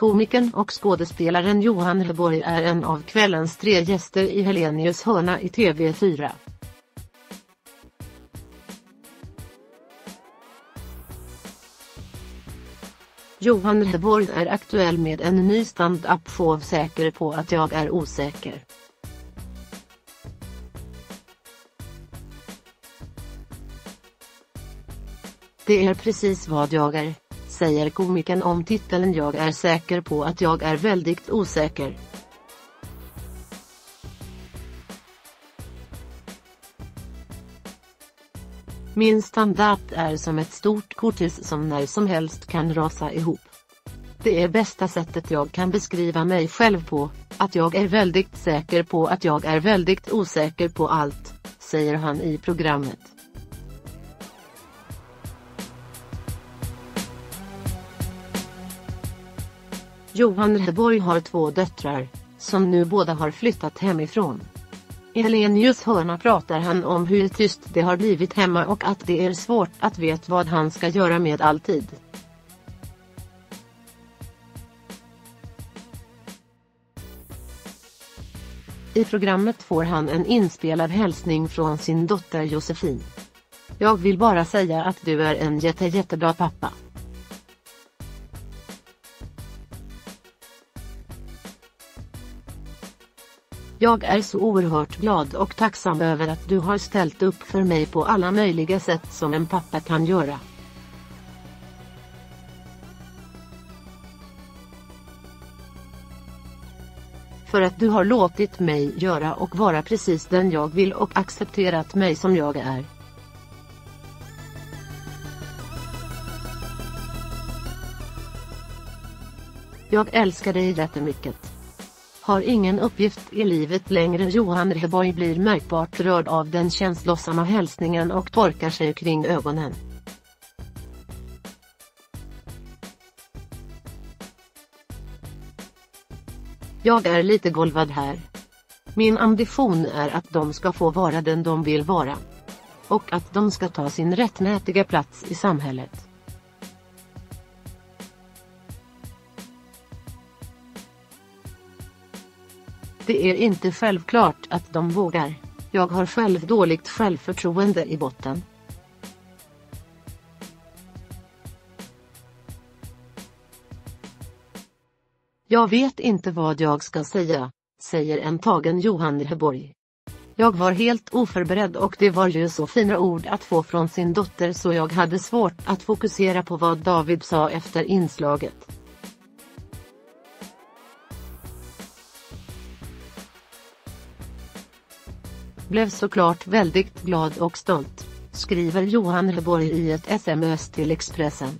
Komikern och skådespelaren Johan Rheborg är en av kvällens tre gäster i Helenius hörna i TV4. Johan Rheborg är aktuell med en ny stand-up show säker på att jag är osäker. Det är precis vad jag är, säger komikern om titeln Jag är säker på att jag är väldigt osäker. Min standard är som ett stort korthus som när som helst kan rasa ihop. Det är bästa sättet jag kan beskriva mig själv på, att jag är väldigt säker på att jag är väldigt osäker på allt, säger han i programmet. Johan Rheborg har två döttrar, som nu båda har flyttat hemifrån. I Helenius hörna pratar han om hur tyst det har blivit hemma och att det är svårt att veta vad han ska göra med all tid. I programmet får han en inspelad hälsning från sin dotter Josefin. Jag vill bara säga att du är en jätte jättebra pappa. Jag är så oerhört glad och tacksam över att du har ställt upp för mig på alla möjliga sätt som en pappa kan göra. För att du har låtit mig göra och vara precis den jag vill och accepterat mig som jag är. Jag älskar dig jättemycket har ingen uppgift i livet längre Johan Rheborg blir märkbart rörd av den känslosamma hälsningen och torkar sig kring ögonen. Jag är lite golvad här. Min ambition är att de ska få vara den de vill vara. Och att de ska ta sin rättmätiga plats i samhället. Det är inte självklart att de vågar. Jag har själv dåligt självförtroende i botten. Jag vet inte vad jag ska säga, säger en tagen Johan Rheborg. Jag var helt oförberedd och det var ju så fina ord att få från sin dotter så jag hade svårt att fokusera på vad David sa efter inslaget. Blev såklart väldigt glad och stolt, skriver Johan Rheborg i ett sms till Expressen.